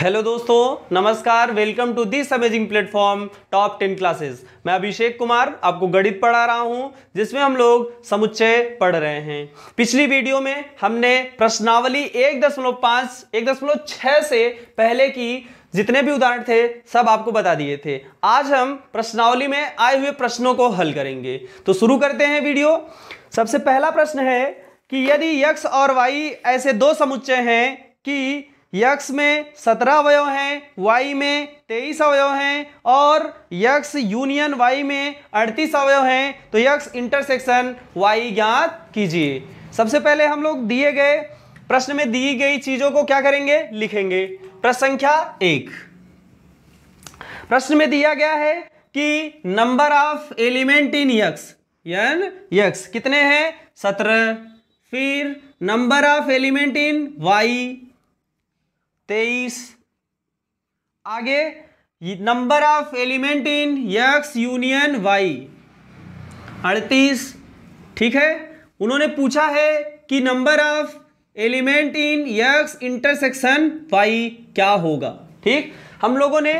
Hello दोस्तों, नमस्कार welcome to this amazing platform top ten classes मैं अभिषेक कुमार, आपको गणित पढ़ा रहा हूँ, जिसमें हम लोग समुच्चय पढ़ रहे हैं। पिछली वीडियो में हमने प्रश्नावली एक दशमलव पाँच, एक दशमलव छह से पहले की जितने भी उदाहरण थे, सब आपको बता दिए थे। आज हम प्रश्नावली में आए हुए प्रश्नों को हल करेंगे। तो शुरू करते हैं वीडियो सबसे पहला प्रश्न है कि यदि यक्स और वाई ऐसे दो समुच्चय हैं कि यक्स में सत्रह अवयव हैं, वाई में तेईस अवयव हैं और यक्स यूनियन वाई में अड़तीस अवयव हैं। तो यक्स इंटरसेक्शन वाई ज्ञात कीजिए। सबसे पहले हम लोग दिए गए प्रश्न में दी गई चीज़ों को क्या करेंगे? लिखेंगे। प्रश्न संख्या एक। प्रश्न में दिया गया है कि number of element in X N X कितने हैं? सत्रह। फिर number of element in Y तेईस। आगे number of element in X union Y अड़तीस, ठीक है? उन्होंने पूछा है कि number of element in X intersection Y क्या होगा? ठीक? हम लोगों ने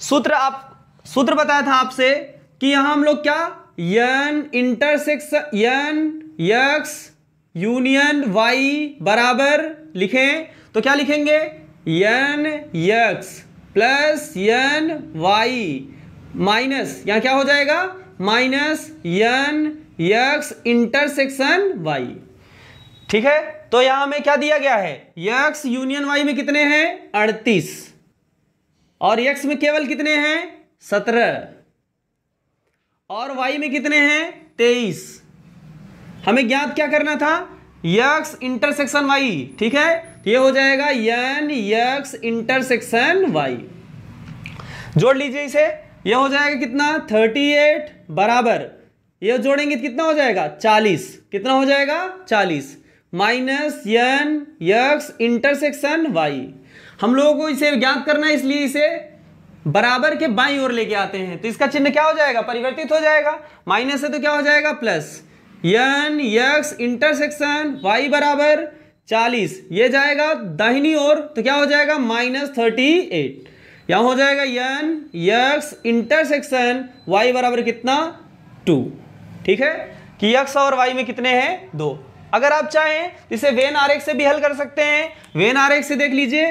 सूत्र आप, सूत्र बताया था आपसे कि यहाँ हम लोग क्या? N intersection n X union Y बराबर लिखें। तो क्या लिखेंगे? N X plus N Y minus यहाँ क्या हो जाएगा? Minus n X intersection Y ठीक है? तो यहाँ हमें क्या दिया गया है? यक्स यूनियन वाई में कितने हैं? अड़तीस। और यक्स में केवल कितने हैं? सत्रह। और वाई में कितने हैं? तेईस। हमें ज्ञात क्या करना था? यक्स इंटरसेक्शन वाई, ठीक है? तो ये हो जाएगा यन यक्स इंटरसेक्शन वाई। जोड़ लीजिए इसे। ये हो जाएगा कितना? थर्टी एट बराबर। ये जोड़ेंगे तो कितना हो जाएगा? चालीस। कितना हो जाएगा? चालीस। Minus n X intersection Y. हम लोगों को इसे ज्ञात करना है, इसलिए इसे बराबर के बाई ओर लेके आते हैं। तो इसका चिन्ह क्या हो जाएगा? परिवर्तित हो जाएगा। माइनस है तो क्या हो जाएगा? Plus. N X intersection Y बराबर चालीस। ये जाएगा दाहिनी ओर तो क्या हो जाएगा? Minus thirty eight. यहाँ हो जाएगा यन यक्स इंटरसेक्शन वाई बराबर कितना? टू। ठीक है? कि यक्स और वाई में कितने हैं? दो। अगर आप चाहें तो इसे वेन आरेख से भी हल कर सकते हैं। वेन आरेख से देख लीजिए।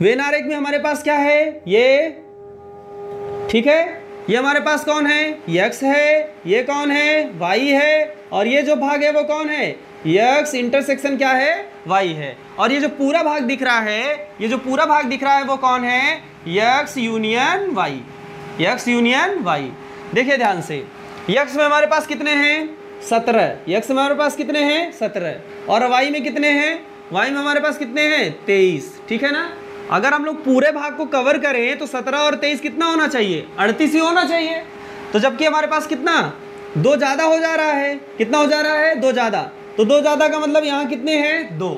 वेन आरेख में हमारे पास क्या है? ये। ठीक है? ये हमारे पास कौन है? यक्स है, ये कौन है? वाई है। और ये जो भाग है वो कौन है? यक्स इंटरसेक्शन क्या है? वाई है। और ये जो पूरा भाग दिख रहा है, ये जो पूरा भाग दिख रहा है वो कौन है? X union Y X union Y देखिए ध्यान से। यक्स में हमारे पास कितने हैं? सत्रह। यक्स में हमारे पास कितने हैं? सत्रह। और वाई में कितने हैं? वाई में हमारे पास कितने हैं? तेईस। ठीक है ना? अगर हम लोग पूरे भाग को कवर करें तो सत्रह और तेईस कितना होना चाहिए? अड़तीस ही होना चाहिए। तो जबकि हमारे पास कितना? दो ज़्यादा हो जा रहा है। कितना हो जा रहा है? दो ज़्यादा। तो दो ज़्यादा का मतलब यहाँ कितने हैं? दो।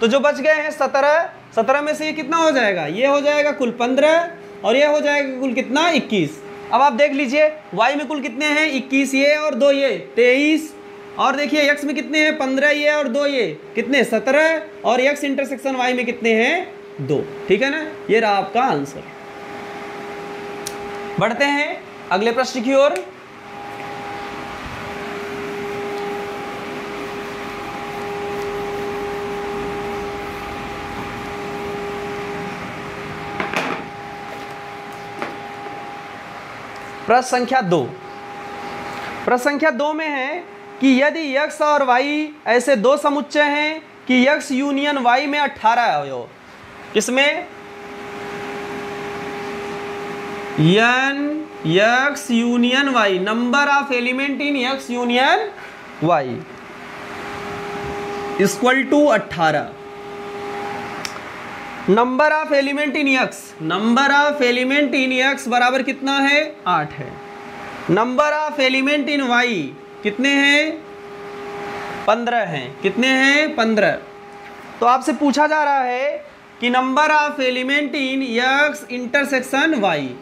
तो जो बच गए हैं सत्रह सत्रह में से ये कितना हो जाएगा? ये हो जाएगा कुल पंद्रह, और ये हो जाएगा कुल कितना? इक्कीस। अब आप देख लीजिए वाई में कुल कितने हैं? इक्कीस ये और दो ये। तेईस। और देखिए यक्स में कितने हैं? पंद्रह ये और दो ये। कितने? सत्रह। और यक्स इंटरसेक्शन वाई में कितने हैं? दो। ठीक है ना? ये रहा आपका आंसर। बढ़ते हैं अगले प्रश्न की ओर। प्रश्न संख्या दो। प्रश्न संख्या दो में है कि यदि यक्ष और वाई ऐसे दो समुच्चय हैं कि यक्स यूनियन वाई में अट्ठारह अवयव किसमें? N, X, union, Y. Number of element in X, union, Y. Equal to अट्ठारह। Number of element in X. Number of element in X बराबर कितना है? आठ है। Number of element in Y कितने हैं? पंद्रह हैं। कितने हैं? पंद्रह। तो आपसे पूछा जा रहा है कि number of element in X intersection Y.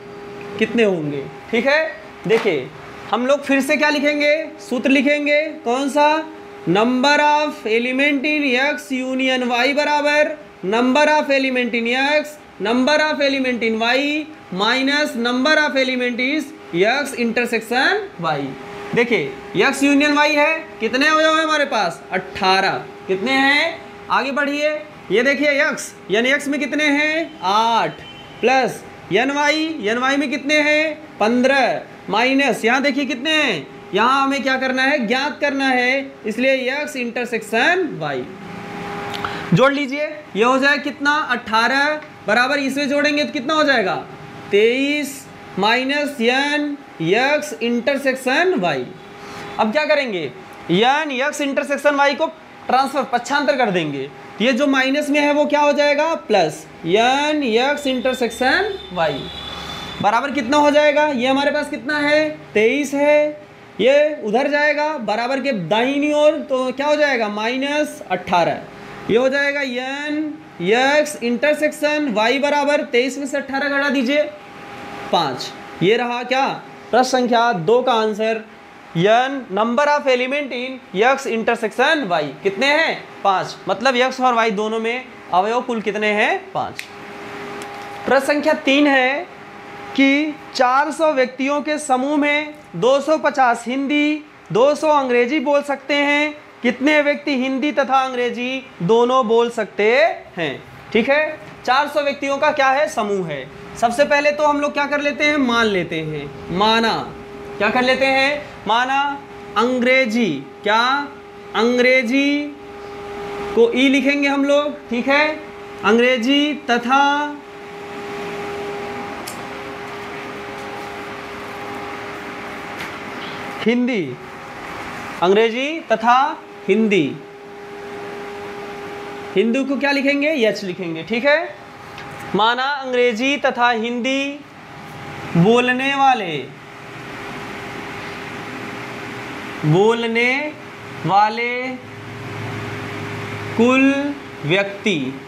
कितने होंगे? ठीक है? देखिए, हम लोग फिर से क्या लिखेंगे? सूत्र लिखेंगे, कौन सा? Number of element in X union Y बराबर। Number of element in X number of element in Y minus number of element is X intersection Y. देखिए एक्स यूनियन वाई है। कितने हुए हमारे पास? 18 कितने हैं? आगे बढ़िए। ये देखिए यक्स, यानी यक्स में कितने हैं? आठ। Plus N Y N Y में कितने हैं? पंद्रह। माइनस, यहाँ देखिए कितने हैं? यहाँ हमें क्या करना है? ज्ञात करना है। इसलिए यक्स इंटरसेक्शन वाई। जोड़ लीजिए। ये हो जाए कितना? अट्ठारह बराबर इसमें जोड़ेंगे तो कितना हो जाएगा? तेईस minus n X intersection Y. अब क्या करेंगे? यन यक्स इंटरसेक्शन वाई को ट्रांसफ़र पच्छांतर कर देंगे। ये जो माइनस में है वो क्या हो जाएगा? Plus n X intersection Y. बराबर कितना हो जाएगा? ये हमारे पास कितना है? तेईस है। ये उधर जाएगा, बराबर के दाहिनी ओर तो क्या हो जाएगा? माइनस अट्ठारह। ये हो जाएगा यन यक्स इंटरसेक्शन वाई बराबर तेईस में से अट्ठारह घटा दीजिए। पाँच। ये रहा क्या? प्रश्न संख्या दो का answer. N number of element in X intersection Y. कितने हैं? पाँच। मतलब यक्स और वाई दोनों में अवयव कुल कितने हैं? पाँच। प्रश्न संख्या तीन है कि 400 व्यक्तियों के समूह में 250 हिंदी 200 अंग्रेज़ी बोल सकते हैं। कितने व्यक्ति हिंदी तथा अंग्रेज़ी दोनों बोल सकते हैं? ठीक है? 400 व्यक्तियों का क्या है? समूह है। सबसे पहले तो हम लोग क्या कर लेते हैं? मान लेते हैं। माना क्या कर लेते हैं? माना अंग्रेज़ी, क्या? अंग्रेज़ी को ई लिखेंगे हम लोग, ठीक है? अंग्रेज़ी तथा हिंदी, अंग्रेज़ी तथा हिंदी। हिंदू को क्या लिखेंगे? यच लिखेंगे, ठीक है? माना अंग्रेज़ी तथा हिंदी बोलने वाले। बोलने वाले कुल व्यक्ति।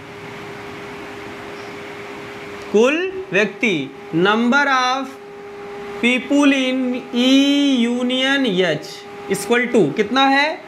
कुल व्यक्ति। Number of people in E union H equal to कितना है?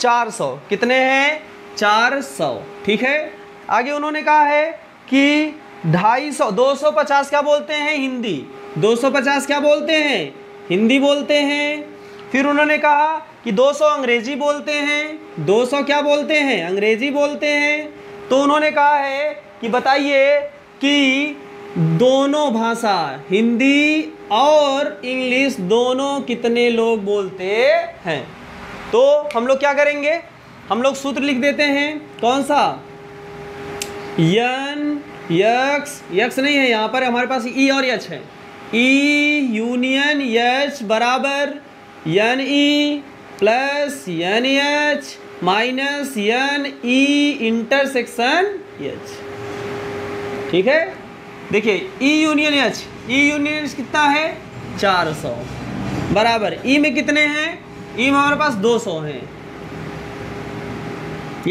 400 कितने हैं? 400 ठीक है? आगे उन्होंने कहा है कि ढाई सौ। दो सौ पचास क्या बोलते हैं? हिंदी। 250 क्या बोलते हैं? हिंदी बोलते हैं। फिर उन्होंने कहा कि 200 अंग्रेज़ी बोलते हैं 200 क्या बोलते हैं? अंग्रेज़ी बोलते हैं। तो उन्होंने कहा है कि बताइए कि दोनों भाषा, हिंदी और इंग्लिश दोनों कितने लोग बोलते हैं? तो हम लोग क्या करेंगे? हम लोग सूत्र लिख देते हैं। कौन सा? यन यक्स यक्स नहीं है, यहाँ पर हमारे पास ई और यच है। ई, यूनियन, यच, बराबर। N E plus N H minus N E intersection H ठीक है? देखिए E union H E union H कितना है? 400 बराबर ई में कितने हैं? ई में हमारे पास 200 हैं।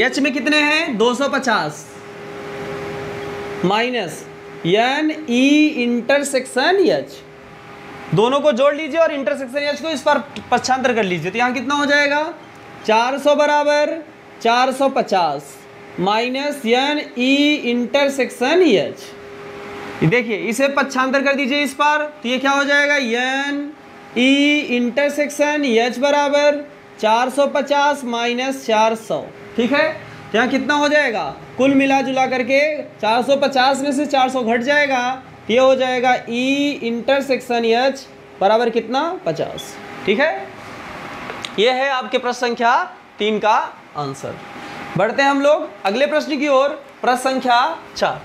एच में कितने हैं? 250 minus N E intersection H दोनों को जोड़ लीजिए और इंटरसेक्शन एच को इस पर पक्षांतर कर लीजिए। तो यहाँ कितना हो जाएगा? 400 बराबर 450 minus N E intersection H देखिए, इसे पक्षांतर कर दीजिए इस पर तो ये क्या हो जाएगा? एन ई इंटरसेक्शन एच बराबर 450 माइनस चार सौ। ठीक है? तो यहाँ कितना हो जाएगा? कुल मिला जुला करके 450 में से 400 घट जाएगा। ये हो जाएगा ई इंटरसेक्शन एच बराबर कितना? 50 ठीक है? ये है आपके प्रश्न संख्या तीन का आंसर। बढ़ते हैं हम लोग अगले प्रश्न की ओर। प्रश्न संख्या चार।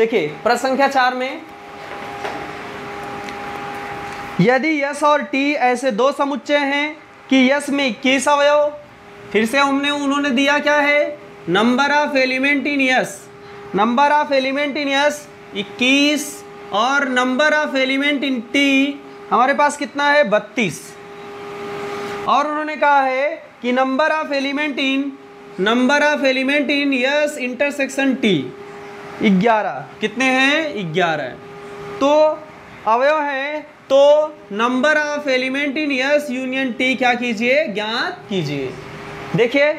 देखिए प्रश्न संख्या चार में, यदि यस और टी ऐसे दो समुच्चय हैं कि यस में इक्कीस अवयव, फिर से हमने उन्होंने दिया क्या है? Number of element in S number of element in S इक्कीस और number of element in T हमारे पास कितना है? बत्तीस। और उन्होंने कहा है कि number of element in number of element in S intersection T ग्यारह। कितने हैं? ग्यारह। तो अवयव है तो number of element in S union T क्या कीजिए? ज्ञात कीजिए। देखिए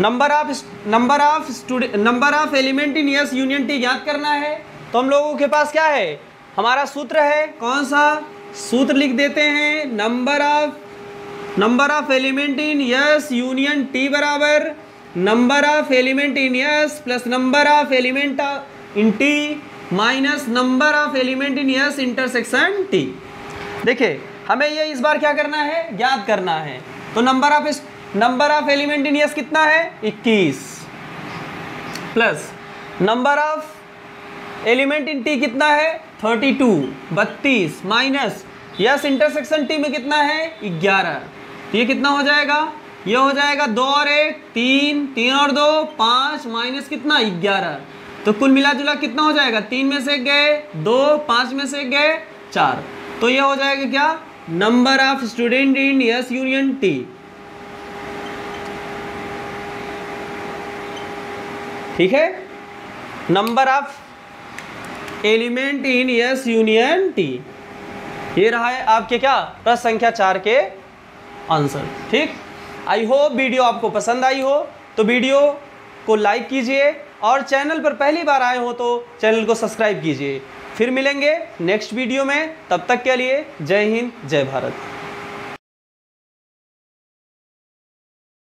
number of number of student number of element in S union T ज्ञात करना है। तो हम लोगों के पास क्या है? हमारा सूत्र है, कौन सा? सूत्र लिख देते हैं number of number of element in S union T बराबर number of element in S plus number of element in T minus number of element in S intersection T देखिए, हमें ये इस बार क्या करना है? ज्ञात करना है। तो number of number of element in S कितना है? 21 plus number of element in T कितना है? 32 बत्तीस। माइनस यस इंटरसेक्शन टी में कितना है? 11 तो ये कितना हो जाएगा? ये हो जाएगा दो और एक, तीन तीन और दो, पाँच माइनस कितना? ग्यारह। तो कुल मिला जुला कितना हो जाएगा? तीन में से गए, दो, पाँच में से गए, चार। तो ये हो जाएगा क्या? Number of student in S union T ठीक है? Number of element in S union T ये रहा है आपके क्या? प्रश्न संख्या चार के आंसर। ठीक? आई होप वीडियो आपको पसंद आई हो। तो वीडियो को लाइक कीजिए और चैनल पर पहली बार आए हो तो चैनल को सब्सक्राइब कीजिए। फिर मिलेंगे नेक्स्ट वीडियो में। तब तक के लिए जय हिंद, जय भारत।